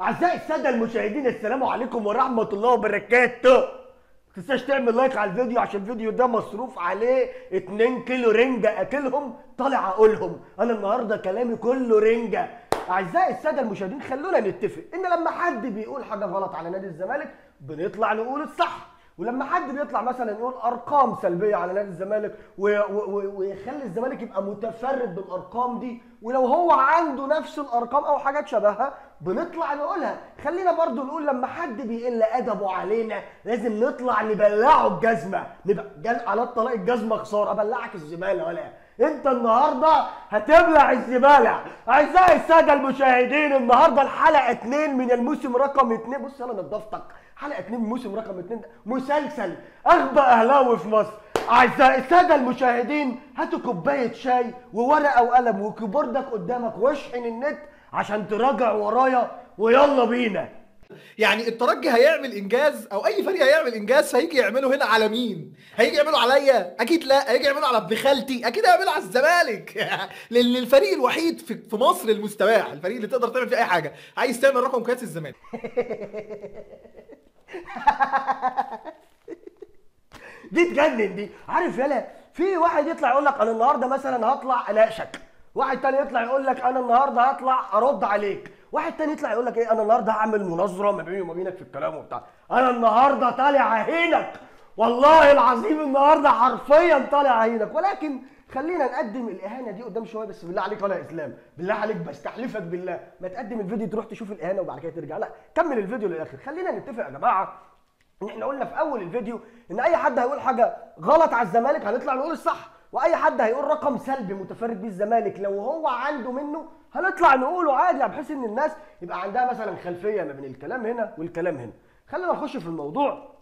أعزائي السادة المشاهدين السلام عليكم ورحمة الله وبركاته. تنساش تعمل لايك على الفيديو عشان الفيديو ده مصروف عليه 2 كيلو رنجة أكلهم طالع أقولهم. أنا النهارده كلامي كله رنجة. أعزائي السادة المشاهدين خلونا نتفق إن لما حد بيقول حاجة غلط على نادي الزمالك بنطلع نقول الصح. ولما حد بيطلع مثلا يقول أرقام سلبية على نادي الزمالك ويخلي الزمالك يبقى متفرد بالأرقام دي ولو هو عنده نفس الأرقام أو حاجات شبهها بنطلع نقولها. خلينا برضو نقول لما حد بيقل أدبه علينا لازم نطلع نبلعه الجزمة. نبقى. على الطلاق الجزمة خسارة. أبلعك الزبالة ولا؟ أنت النهارده هتبلع الزبالة. أعزائي السادة المشاهدين النهارده الحلقة 2 من الموسم رقم 2 بص يلا نضفتك حلقة 2 من الموسم رقم 2 ده. مسلسل. اغبى أهلاوي في مصر. أعزائي السادة المشاهدين هاتوا كوباية شاي وورقة وقلم وكيبوردك قدامك واشحن النت عشان تراجع ورايا ويلا بينا. يعني الترجي هيعمل إنجاز أو أي فريق هيعمل إنجاز فهيجي يعمله هنا على مين؟ هيجي يعمله عليا؟ أكيد لا، هيجي يعمله على ابن خالتي، أكيد هيعمله على الزمالك. لأن الفريق الوحيد في في مصر المستباح، الفريق اللي تقدر تعمل فيه أي حاجة، عايز تعمل رقم كاس الزمالك. دي تجنن دي. عارف يالا في واحد يطلع يقول لك أنا النهارده مثلا هطلع أناقشك. واحد تاني يطلع يقول لك أنا النهارده هطلع أرد عليك. واحد تاني يطلع يقول لك إيه أنا النهارده هعمل مناظرة ما بيني وما بينك في الكلام وبتاع. أنا النهارده طالع اهينك والله العظيم النهارده حرفيا طالع اهينك ولكن خلينا نقدم الإهانة دي قدام شوية بس بالله عليك ولا إسلام. بالله عليك بستحلفك بالله. ما تقدم الفيديو تروح تشوف الإهانة وبعد كده ترجع. لا كمل الفيديو للآخر. خلينا نتفق يا جماعة. ان إحنا قلنا في أول الفيديو إن أي حد هيقول حاجة غلط على الزمالك هنطلع نقول الصح. وأي حد هيقول رقم سلبي متفرد بيه الزمالك لو هو عنده منه هنطلع نقوله عادي بحيث إن الناس يبقى عندها مثلا خلفية ما بين الكلام هنا والكلام هنا. خلينا نخش في الموضوع.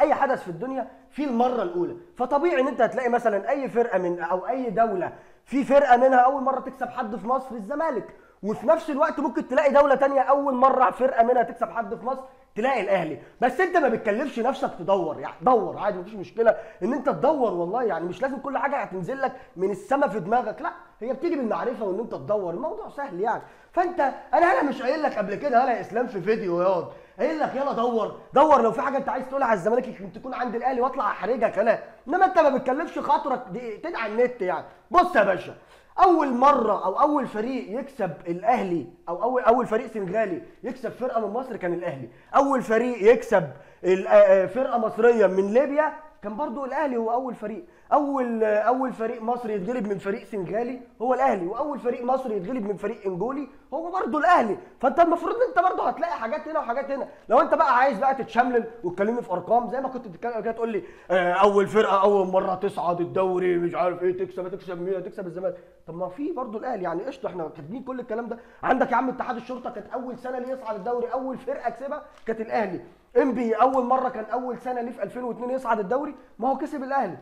أي حدث في الدنيا في المرة الأولى. فطبيعي إن أنت هتلاقي مثلا أي فرقة من أو أي دولة في فرقة منها أول مرة تكسب حد في مصر الزمالك. وفي نفس الوقت ممكن تلاقي دولة تانية أول مرة فرقة منها تكسب حد في مصر تلاقي الأهلي. بس أنت ما بتكلفش نفسك تدور يعني دور عادي مفيش مشكلة. إن أنت تدور والله يعني مش لازم كل حاجة هتنزل لك من السما في دماغك لا. هي بتيجي بالمعرفة وإن أنت تدور. الموضوع سهل يعني. فأنت أنا أنا مش قايل لك قبل كده يا إسلام في فيديو ياض قايل لك يلا دور دور. لو في حاجة أنت عايز تقولها على الزمالك يمكن تكون عند الأهلي واطلع أحرجك أنا. إنما أنت ما بتكلفش خاطرك دقيقتين على النت يعني. بص يا باشا أول مرة أو أول فريق يكسب الأهلي أو اول أول فريق سنغالي يكسب فرقة من مصر كان الأهلي. أول فريق يكسب ال- آه، فرقة مصرية من ليبيا كان برضو الأهلي هو أول فريق أول أول فريق مصري يتغلب من فريق سنغالي هو الأهلي وأول فريق مصري يتغلب من فريق إنجولي هو برضو الأهلي. فأنت المفروض إن أنت برضو هتلاقي حاجات هنا وحاجات هنا. لو أنت بقى عايز بقى تتشملل وتكلمني في أرقام زي ما كنت بتتكلم كده تقول لي آه، أول فرقة أول مرة تصعد الدوري مش عارف إيه تكسب تكسب مين؟ تكسب الزمالك. طب ما في برضو الأهلي يعني قشطة إحنا كاتبين كل الكلام ده. عندك يا عم اتحاد الشرطة كانت أول سنة ليه يصعد الدوري أول فرقة كسبها كانت الأهلي. انبي أول مرة كان أول سنة ليه في 2002 يصعد الدوري؟ ما هو كسب الأهلي.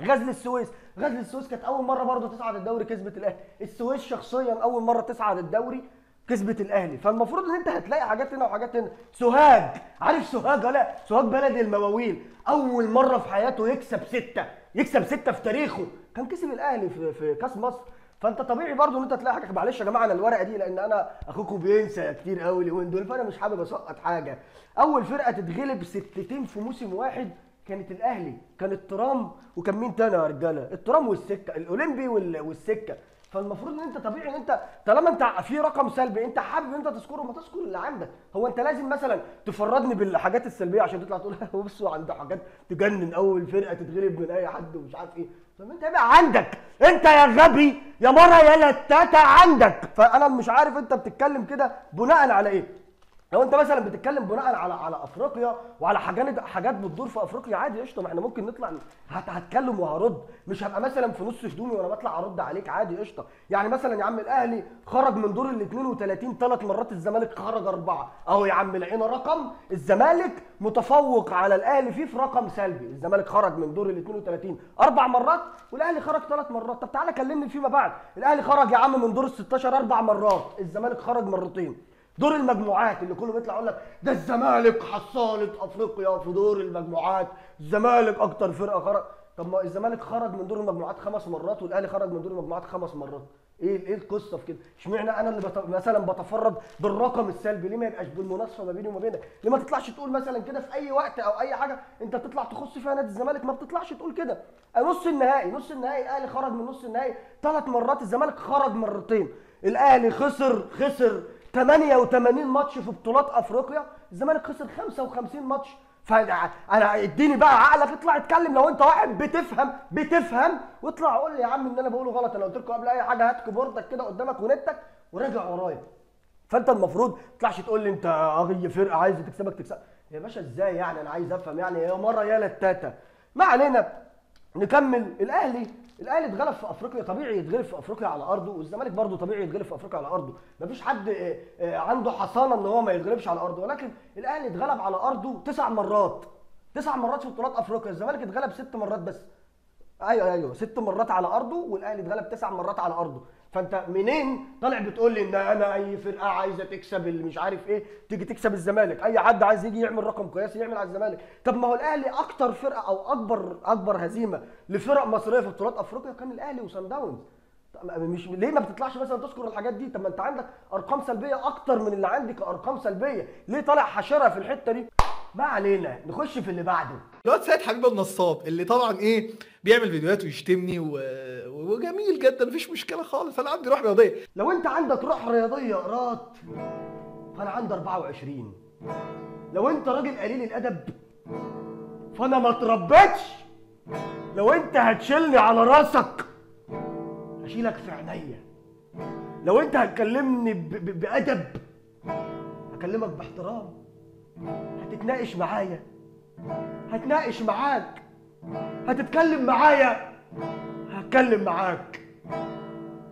غزل السويس. غزل السويس كانت أول مرة برضه تصعد الدوري كسبت الأهلي. السويس شخصيا أول مرة تصعد الدوري كسبت الأهلي. فالمفروض إن أنت هتلاقي حاجات هنا وحاجات هنا. سوهاج. عارف سوهاج ولا لأ؟ سوهاج بلد المواويل. أول مرة في حياته يكسب ستة. يكسب ستة في تاريخه. كان كسب الأهلي في, في كأس مصر. فانت طبيعي برضو ان انت تلاقي حاجة. معلش يا جماعة أنا الورقة دي لأن أنا اخوكم بينسى كتير قوي اليومين دول فأنا مش حابب أسقط حاجة. أول فرقة تتغلب ستتين في موسم واحد كانت الأهلي كان الترام وكان مين تاني يا رجالة؟ الترام والسكة الأولمبي وال- والسكة. فالمفروض إن أنت طبيعي إن أنت طالما أنت في رقم سلبي أنت حابب إن أنت تذكره ما تذكر اللي عندك. هو أنت لازم مثلا تفردني بالحاجات السلبية عشان تطلع تقول بصوا عنده حاجات تجنن أول فرقة تتغلب من أي حد ومش عارف إيه. طب انت يبقى عندك. انت يا غبي يا مرة يا لتاتة عندك. فأنا مش عارف أنت بتتكلم كده بناء على إيه؟ لو انت مثلا بتتكلم بناء على على أفريقيا وعلى حاجات حاجات بتدور في أفريقيا عادي قشطة ما إحنا ممكن نطلع هت- هتكلم وهرد. مش هبقى مثلا في نص هدومي وأنا بطلع أرد عليك عادي قشطة. يعني مثلا يا عم الأهلي خرج من دور ال 32 ثلاث مرات الزمالك خرج أربعة. أهو يا عم لقينا رقم. الزمالك متفوق على الأهلي فيه في رقم سلبي. الزمالك خرج من دور ال 32 أربع مرات والأهلي خرج ثلاث مرات. طب تعالى كلمني فيما بعد. الأهلي خرج يا عم من دور ال 16 أربع مرات. الزمالك خرج مرتين. دور المجموعات اللي كله بيطلع يقول لك ده الزمالك حصالة أفريقيا في دور المجموعات الزمالك أكتر فرقة خرج. طب ما الزمالك خرج من دور المجموعات خمس مرات والأهلي خرج من دور المجموعات خمس مرات. إيه إيه القصة في كده؟ إشمعنى أنا اللي بت... مثلا بتفرد بالرقم السلبي؟ ليه ما يبقاش بالمناصفة ما بيني وما بينك؟ ليه ما تطلعش تقول مثلا كده في أي وقت أو أي حاجة؟ أنت بتطلع تخص فيها نادي الزمالك ما بتطلعش تقول كده. نص النهائي نص النهائي الأهلي خرج من نص النهائي ثلاث مرات الزمالك خرج مرتين. الأهلي خسر خسر 88 ماتش في بطولات أفريقيا. الزمالك خسر 55 ماتش. فانا أنا اديني بقى عقلك اطلع اتكلم. لو أنت واحد بتفهم بتفهم واطلع قول لي يا عم إن أنا بقوله غلط. أنا قلت لكم قبل أي حاجة هات كيبوردك كده قدامك ونتك وراجع ورايا. فأنت المفروض ما تطلعش تقول لي أنت اي فرقة عايزة تكسبك تكسب. يا باشا إزاي يعني؟ أنا عايز أفهم يعني. يا مرة يا للتاتا ما علينا. نكمل. الأهلي الاهلي اتغلب في أفريقيا طبيعي يتغلب في أفريقيا على أرضه والزمالك برضه طبيعي يتغلب في أفريقيا على أرضه. مفيش حد آه، آه، عنده حصانة إن هو ما يتغلبش على أرضه. ولكن الاهلي اتغلب على أرضه تسع مرات. تسع مرات في بطولات أفريقيا. الزمالك اتغلب ست مرات بس. أيوه أيوه ست مرات على أرضه والاهلي اتغلب تسع مرات على أرضه. فانت منين طالع بتقول لي ان أنا اي فرقة عايزة تكسب اللي مش عارف إيه تيجي تكسب الزمالك. اي حد عايز يجي يعمل رقم كويس يعمل على الزمالك. طب ما هو الاهلي أكتر فرقة أو اكبر اكبر هزيمة لفرق مصرية في بطولات افريقيا كان الاهلي وصن داونز. مش ليه ما بتطلعش مثلا تذكر الحاجات دي؟ طب ما انت عندك ارقام سلبية أكتر من اللي عندك ارقام سلبية. ليه طالع حشرها في الحتة دي؟ ما علينا نخش في اللي بعده. الواد سيد حبيب النصاب اللي طبعا إيه بيعمل فيديوهات ويشتمني و... وجميل جدا مفيش مشكلة خالص. أنا عندي روح رياضية. لو أنت عندك روح رياضية قرات فأنا عندي 24 لو أنت راجل قليل الأدب فأنا ما اتربيتش لو أنت هتشيلني على راسك هشيلك في عينيا. لو أنت هتكلمني ب- ب- بأدب هكلمك باحترام. هتتناقش معايا. هتناقش معاك. هتتكلم معايا؟ هتكلم معاك.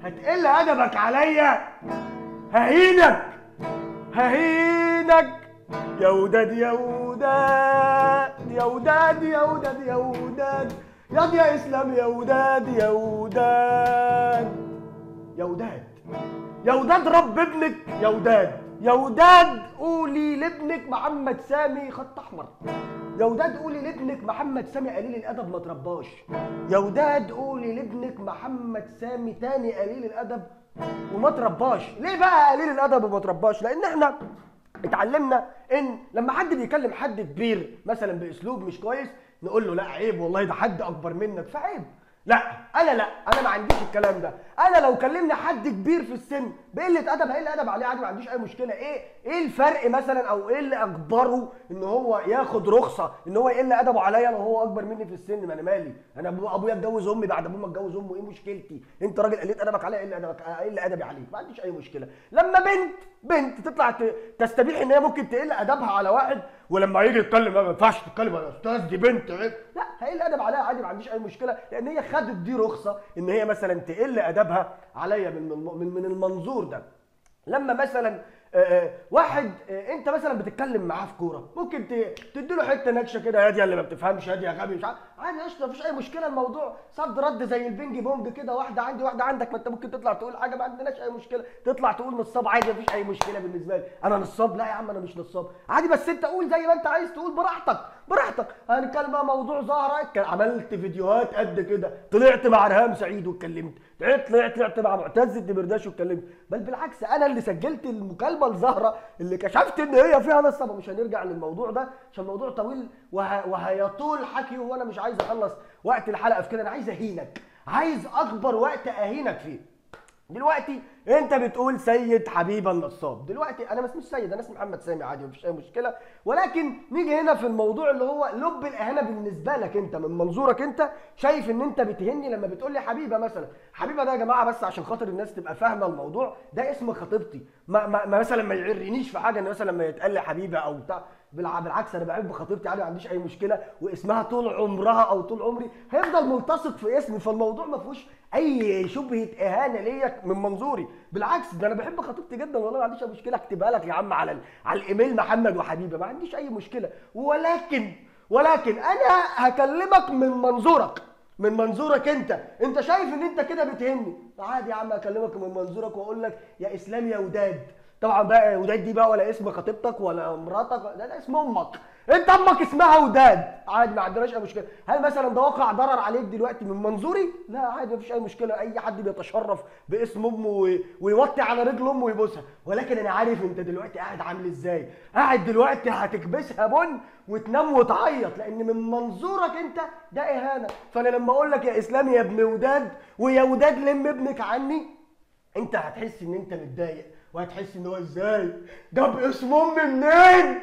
هتقل ادبك عليا. ههينك. ههينك. يا وداد يا وداد يا وداد يا وداد يا وداد. ياض يا اسلام يا وداد يا وداد. يا وداد. يا وداد رب ابنك. يا وداد. يا وداد قولي لابنك محمد سامي خط أحمر. يا وداد قولي لابنك محمد سامي قليل الأدب ما ترباش. يا وداد قولي لابنك محمد سامي تاني قليل الأدب وما ترباش. ليه بقى قليل الأدب وما ترباش؟ لأن إحنا اتعلمنا إن لما حد بيكلم حد كبير مثلا بأسلوب مش كويس نقول له لا عيب والله ده حد أكبر منك. فعيب. لا أنا لا أنا ما عنديش الكلام ده. أنا لو كلمني حد كبير في السن بقلة أدب هقل أدب عليه عادي ما عنديش أي مشكلة. إيه إيه الفرق مثلا أو إيه اللي أجبره إن هو ياخد رخصة إن هو يقل أدبه عليا لو هو أكبر مني في السن؟ ما أنا مالي. أنا أبويا اتجوز أمي بعد أبويا اتجوز أمه إيه مشكلتي؟ أنت راجل قليت أدبك عليا قل ادبك قل أدبي عليك. ما عنديش أي مشكلة. لما بنت بنت تطلع تستبيح إن هي ممكن تقل أدبها على واحد ولما يجي يتكلم ما ينفعش تتكلم يا أستاذ دي بنت عيب. لا هيقل ادب عليها عادي ما عنديش أي مشكلة لأن هي خدت دي رخصة إن هي مثلا تقل أدبها عليا من من من, من المنظور ده. لما مثلا واحد آه، انت مثلا بتتكلم معاه في كورة ممكن تدي له حتة نكشة كده هاديه اللي ما بتفهمش هاديه يا غبي مش عارف عادي قشطة مفيش أي مشكلة الموضوع صد رد زي ال ping pong كده واحدة عندي واحدة عندك ما انت ممكن تطلع تقول حاجة ما عندناش أي مشكلة تطلع تقول نصاب عادي مفيش أي مشكلة بالنسبة لي أنا نصاب؟ لا يا عم أنا مش نصاب عادي بس انت قول زي ما انت عايز تقول براحتك. براحتك. هنتكلم بقى موضوع زهره كان عملت فيديوهات قد كده. طلعت مع رهام سعيد واتكلمت. طلعت طلعت طلعت مع معتز الدمرداش واتكلمت. بل بالعكس أنا اللي سجلت المكالمة لزهره اللي كشفت إن هي فيها نصب ومش هنرجع للموضوع ده عشان الموضوع طويل وه... وهيطول حكي وأنا مش عايز أخلص وقت الحلقة في كده. أنا عايز أهينك. عايز أكبر وقت أهينك فيه. دلوقتي انت بتقول سيد حبيب النصاب. دلوقتي أنا ما اسميش سيد أنا اسمي محمد سامي عادي مفيش اي مشكلة. ولكن نيجي هنا في الموضوع اللي هو لب الاهانة بالنسبة لك انت من منظورك انت شايف ان انت بتهني لما بتقول لي حبيبة مثلا. حبيبة ده يا جماعة بس عشان خاطر الناس تبقى فاهمة الموضوع ده اسم خطيبتي. ما, ما, ما مثلا ما يعرنيش في حاجة إن مثلا لما يتقال لي حبيبة أو بتاع. بالعكس أنا بحب خطيبتي عادي ما عنديش أي مشكلة واسمها طول عمرها أو طول عمري. هيفضل ملتصق في اسمي فالموضوع ما فيهوش أي شبهة إهانة ليا من منظوري. بالعكس ده أنا بحب خطيبتي جدا والله ما عنديش أي مشكلة. أكتبها لك يا عم على على الإيميل محمد وحبيبه ما عنديش أي مشكلة. ولكن ولكن أنا هكلمك من منظورك من منظورك أنت. أنت شايف إن أنت كده بتهني عادي يا عم اكلمك من منظورك وأقول لك يا إسلام يا وداد. طبعا بقى وداد دي بقى ولا اسم خطيبتك ولا مراتك ده, ده اسم أمك. أنت أمك اسمها وداد. عادي ما عندناش أي مشكلة. هل مثلا ده وقع ضرر عليك دلوقتي من منظوري؟ لا عادي مفيش أي مشكلة. أي حد بيتشرف باسم أمه وي- ويوطي على رجل أمه ويبوسها. ولكن أنا عارف أنت دلوقتي قاعد عامل إزاي. قاعد دلوقتي هتكبسها بن وتنام وتعيط لأن من منظورك أنت ده إهانة. فأنا لما أقول لك يا إسلام يا ابن وداد ويا وداد لم ابنك عني أنت هتحس إن أنت متضايق. وهتحس إن هو إزاي؟ جاب اسم أمي منين؟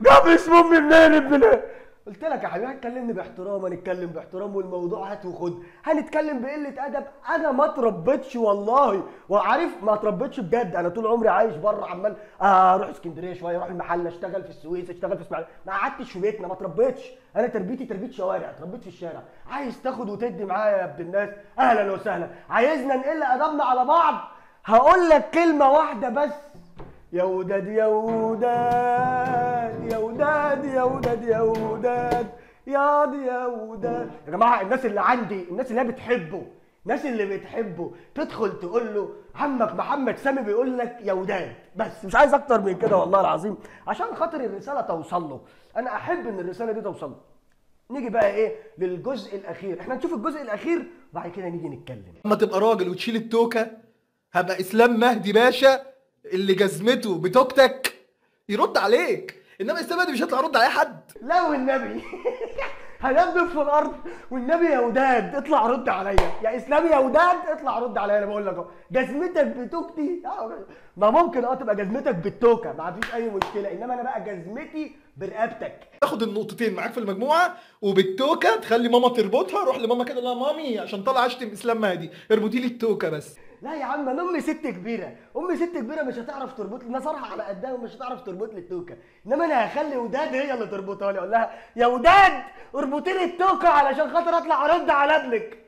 جاب اسم أمي منين ابن ده قلت لك يا حبيبي هتكلمني باحترام هنتكلم باحترام والموضوع هات وخد هنتكلم بقلة أدب. أنا ما اتربيتش والله وعارف ما اتربيتش بجد. أنا طول عمري عايش بره عمال أروح اسكندرية شوية أروح المحل أشتغل في السويس أشتغل في اسماعيليه ما قعدتش في بيتنا ما اتربيتش. أنا تربيتي تربية شوارع اتربيت في الشارع. عايز تاخد وتدي معايا يا ابن الناس؟ أهلا وسهلا. عايزنا نقل أدبنا على بعض؟ هقول لك كلمة واحدة بس. يا وداد يا وداد يا وداد يا وداد يا وداد يا يا وداد. يا جماعة الناس اللي عندي الناس اللي هي بتحبه الناس اللي بتحبه تدخل تقول له عمك محمد سامي بيقول لك يا وداد. بس مش عايز أكتر من كده والله العظيم. عشان خاطر الرسالة توصل له. أنا أحب إن الرسالة دي توصل له. نيجي بقى إيه؟ للجزء الأخير. إحنا نشوف الجزء الأخير وبعد كده نيجي نتكلم. أما تبقى راجل وتشيل التوكة هبقى إسلام مهدي باشا اللي جزمته بتوكتك يرد عليك. إنما إسلام مهدي مش هيطلع يرد على أي حد. لا والنبي. هنبدأ في الأرض والنبي يا وداد اطلع رد عليا. يا إسلام يا وداد اطلع رد عليا. أنا بقول لك أهو. جزمتك بتوكتي ما ممكن أه تبقى جزمتك بالتوكة. ما فيش أي مشكلة. إنما أنا بقى جزمتي برقبتك. تاخد النقطتين معاك في المجموعة وبالتوكة تخلي ماما تربطها. روح لماما كده. لا مامي عشان طالع اشتم إسلام مهدي. اربطي لي التوكة بس. لا يا عم أنا أمي ست كبيرة. أمي ست كبيرة مش هتعرف تربط لي. نظرها على قدها ومش هتعرف تربط لي التوكة. إنما أنا هخلي وداد هي اللي تربطها لي. أقول لها يا وداد اربطي لي التوكة علشان خاطر أطلع أرد على ابنك.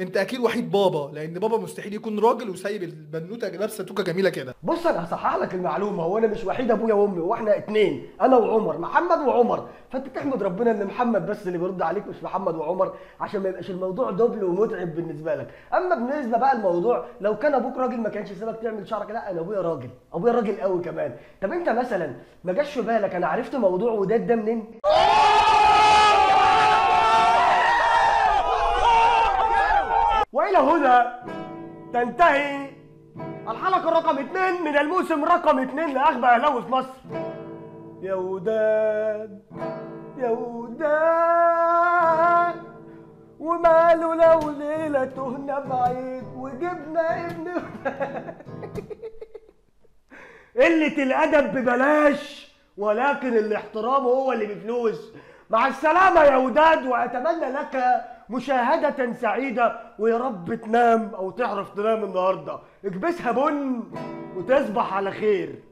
انت أكيد وحيد بابا لأن بابا مستحيل يكون راجل وسايب البنوتة لابسة توكة جميلة كده. بص أنا هصحح لك المعلومة. هو أنا مش وحيد أبويا وأمي هو إحنا اتنين أنا وعمر محمد وعمر. فأنت تحمد ربنا إن محمد بس اللي بيرد عليك مش محمد وعمر عشان ما يبقاش الموضوع دبل ومتعب بالنسبة لك. أما بالنسبة بقى الموضوع لو كان أبوك راجل ما كانش سيبك تعمل شعرك لا أنا أبويا راجل أبويا راجل قوي كمان. طب أنت مثلا ما جاش في بالك أنا عرفت موضوع وداد ده منين؟ والى هنا تنتهي. الحلقة رقم اثنين من الموسم رقم اثنين لأغبى أهلاوي في مصر. يا وداد يا وداد وماله لو ليلة تهنا بعيد وجبنا ابن قلة الأدب ببلاش ولكن الاحترام هو اللي بفلوس. مع السلامة يا وداد وأتمنى لك مشاهدة سعيدة. ويا رب تنام أو تعرف تنام النهاردة. اكبسها بن وتصبح على خير.